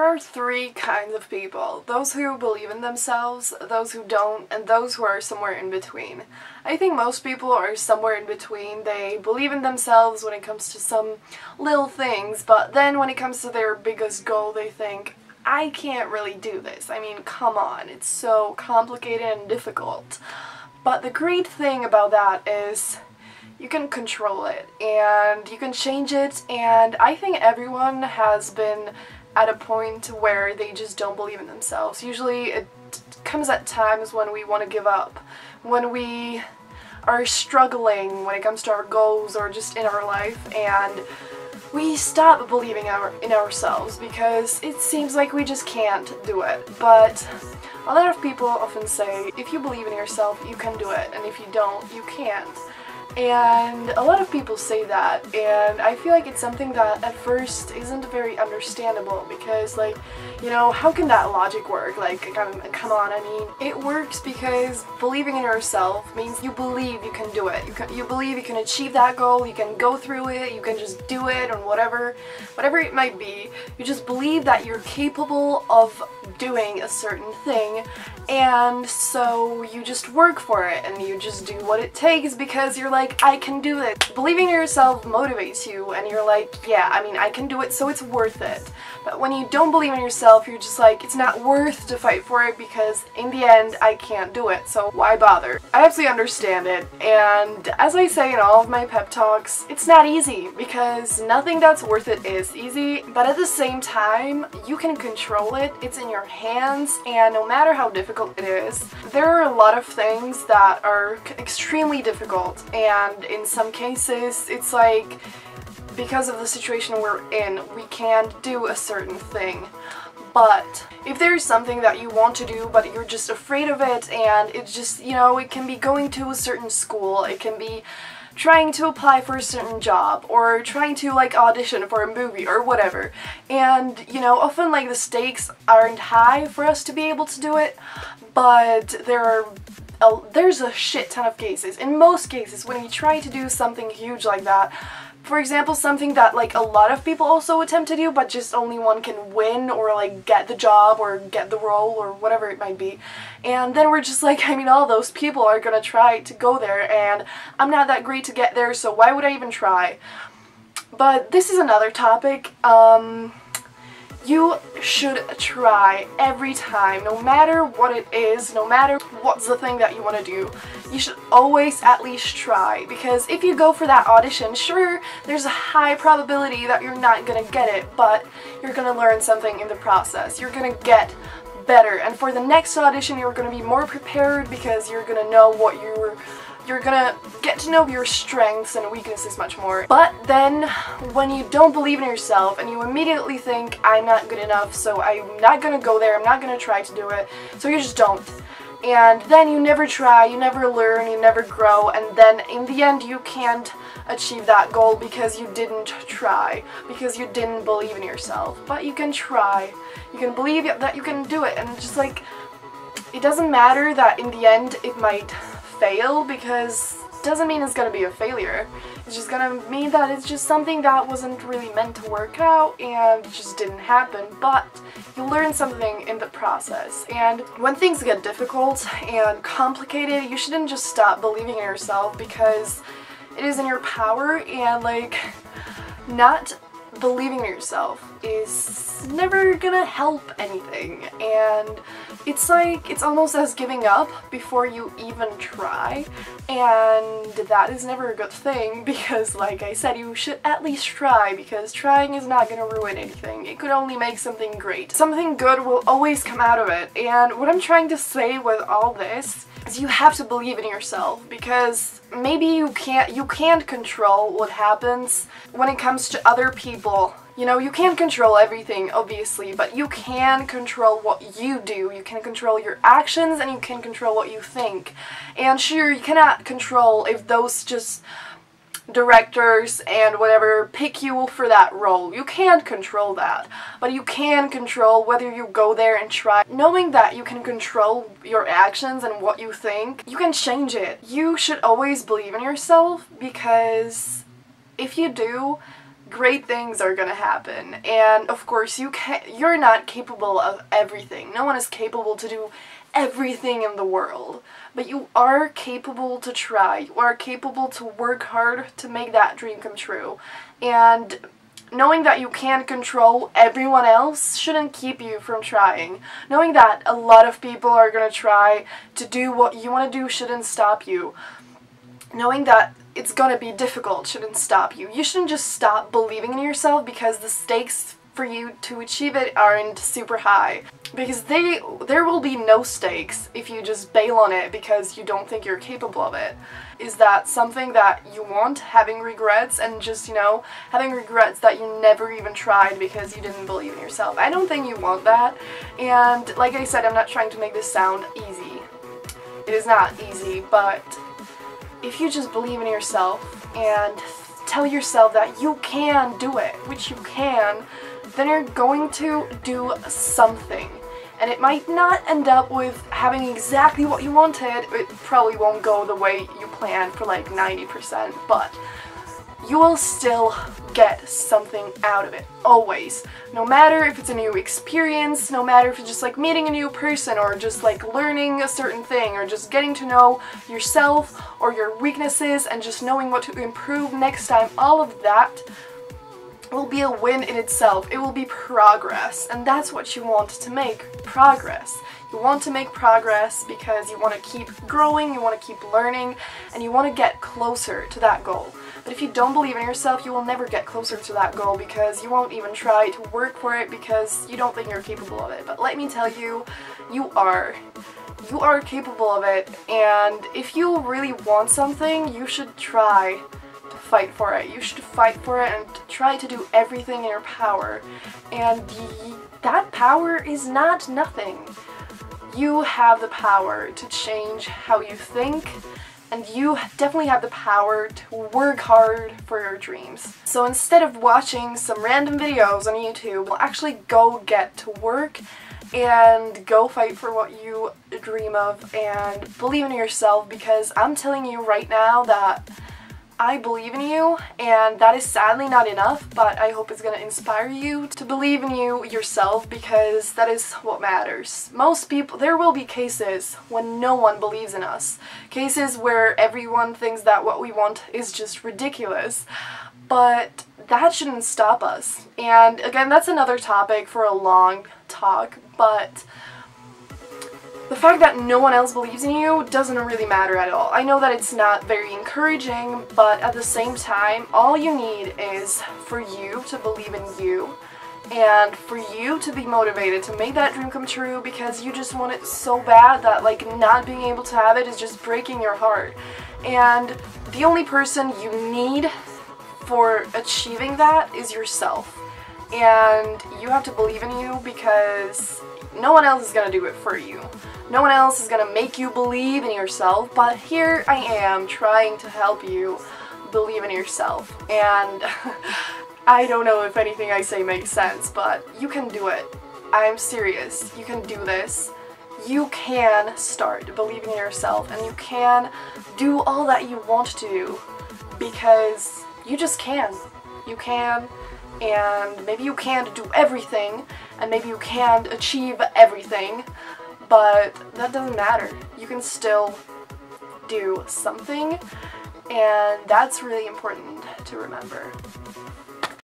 there are three kinds of people. Those who believe in themselves, those who don't, and those who are somewhere in between. I think most people are somewhere in between. They believe in themselves when it comes to some little things, but then when it comes to their biggest goal, they think, I can't really do this. I mean, come on, it's so complicated and difficult. But the great thing about that is you can control it and you can change it and I think everyone has been at a point where they just don't believe in themselves. Usually it comes at times when we want to give up, when we are struggling when it comes to our goals or just in our life and we stop believing our, in ourselves because it seems like we just can't do it. But a lot of people often say if you believe in yourself, you can do it, and if you don't, you can't. And a lot of people say that, and I feel like it's something that at first isn't very understandable because, like, you know, how can that logic work? Like, come on, I mean, it works because believing in yourself means you believe you can do it. You, can, you believe you can achieve that goal, you can go through it, you can just do it, and whatever, whatever it might be. You just believe that you're capable of doing a certain thing, and so you just work for it, and you just do what it takes because you're like, like, I can do it. Believing in yourself motivates you and you're like, yeah, I mean, I can do it, so it's worth it. But when you don't believe in yourself, you're just like, it's not worth to fight for it because in the end, I can't do it, so why bother? I absolutely understand it, and as I say in all of my pep talks, it's not easy because nothing that's worth it is easy, but at the same time, you can control it, it's in your hands, and no matter how difficult it is, there are a lot of things that are extremely difficult, and and in some cases it's like because of the situation we're in we can't do a certain thing. But if there's something that you want to do but you're just afraid of it and it's just you know it can be going to a certain school it can be trying to apply for a certain job or trying to like audition for a movie or whatever. And you know often like the stakes aren't high for us to be able to do it but there are a, there's a shit ton of cases. In most cases, when you try to do something huge like that, for example, something that like a lot of people also attempt to do, but just only one can win or like get the job or get the role or whatever it might be. And then we're just like, I mean, all those people are gonna try to go there and I'm not that great to get there, so why would I even try? But this is another topic. Um, you should try every time, no matter what it is, no matter what's the thing that you want to do. You should always at least try because if you go for that audition, sure, there's a high probability that you're not gonna get it, but you're gonna learn something in the process. You're gonna get better and for the next audition you're gonna be more prepared because you're gonna know what you're you're gonna get to know your strengths and weaknesses much more. But then when you don't believe in yourself and you immediately think, I'm not good enough, so I'm not gonna go there, I'm not gonna try to do it, so you just don't. And then you never try, you never learn, you never grow, and then in the end you can't achieve that goal because you didn't try, because you didn't believe in yourself. But you can try. You can believe that you can do it, and just like, it doesn't matter that in the end it might fail because doesn't mean it's gonna be a failure. It's just gonna mean that it's just something that wasn't really meant to work out and just didn't happen, but you learn something in the process. And when things get difficult and complicated, you shouldn't just stop believing in yourself because it is in your power and like not believing in yourself is never gonna help anything and it's like it's almost as giving up before you even try. And that is never a good thing because like I said you should at least try because trying is not gonna ruin anything. It could only make something great. Something good will always come out of it. And what I'm trying to say with all this is you have to believe in yourself because maybe you can't you can't control what happens when it comes to other people you know, you can't control everything, obviously, but you can control what you do. You can control your actions and you can control what you think. And sure, you cannot control if those just directors and whatever pick you for that role. You can't control that, but you can control whether you go there and try. Knowing that you can control your actions and what you think, you can change it. You should always believe in yourself because if you do, great things are gonna happen. And of course, you can you're not capable of everything. No one is capable to do everything in the world. But you are capable to try. You are capable to work hard to make that dream come true. And knowing that you can't control everyone else shouldn't keep you from trying. Knowing that a lot of people are to try to do what you want to do shouldn't stop you. Knowing that it's to be difficult shouldn't stop you. You shouldn't just stop believing in yourself because the stakes for you to achieve it aren't super high. Because they there will be no stakes if you just bail on it because you don't think you're capable of it. Is that something that you want, having regrets and just, you know, having regrets that you never even tried because you didn't believe in yourself? I don't think you want that. And like I said, I'm not trying to make this sound easy. It is not easy, but if you just believe in yourself and tell yourself that you can do it, which you can, then you're going to do something. And it might not end up with having exactly what you wanted, it probably won't go the way you planned for like 90%, but you will still get something out of it, always. No matter if it's a new experience, no matter if it's just like meeting a new person or just like learning a certain thing or just getting to know yourself or your weaknesses and just knowing what to improve next time, all of that will be a win in itself. It will be progress, and that's what you want to make, progress. You want to make progress because you want to keep growing, you want to keep learning, and you want to get closer to that goal. But if you don't believe in yourself, you will never get closer to that goal because you won't even try to work for it because you don't think you're capable of it. But let me tell you, you are. You are capable of it, and if you really want something, you should try fight for it. You should fight for it and try to do everything in your power. And that power is not nothing. You have the power to change how you think, and you definitely have the power to work hard for your dreams. So instead of watching some random videos on YouTube, we'll actually go get to work and go fight for what you dream of and believe in yourself because I'm telling you right now that I believe in you and that is sadly not enough but I hope it's to inspire you to believe in you yourself because that is what matters. Most people, there will be cases when no one believes in us. Cases where everyone thinks that what we want is just ridiculous but that shouldn't stop us. And again that's another topic for a long talk but the fact that no one else believes in you doesn't really matter at all. I know that it's not very encouraging, but at the same time, all you need is for you to believe in you and for you to be motivated to make that dream come true because you just want it so bad that like not being able to have it is just breaking your heart. And the only person you need for achieving that is yourself. And you have to believe in you because no one else is to do it for you. No one else is gonna make you believe in yourself, but here I am trying to help you believe in yourself. And I don't know if anything I say makes sense, but you can do it. I'm serious. You can do this. You can start believing in yourself and you can do all that you want to do because you just can. You can and maybe you can't do everything and maybe you can't achieve everything but that doesn't matter. You can still do something, and that's really important to remember.